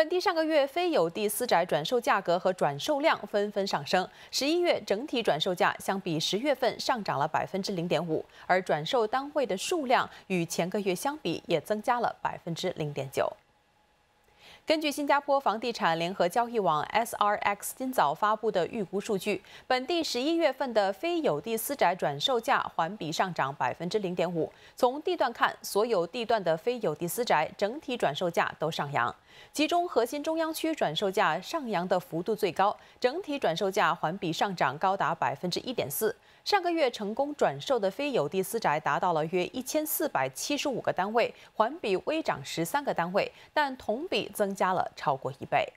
本地上个月非有地私宅转售价格和转售量纷纷上升，十一月整体转售价相比十月份上涨了百分之零点五，而转售单位的数量与前个月相比也增加了百分之零点九。根据新加坡房地产联合交易网 SRX 今早发布的预估数据，本地十一月份的非有地私宅转售价环比上涨百分之零点五。从地段看，所有地段的非有地私宅整体转售价都上扬，其中核心中央区转售价上扬的幅度最高，整体转售价环比上涨高达百分之一点四。上个月成功转售的非有地私宅达到了约一千四百七十五个单位，环比微涨十三个单位，但同比增加了超过一倍。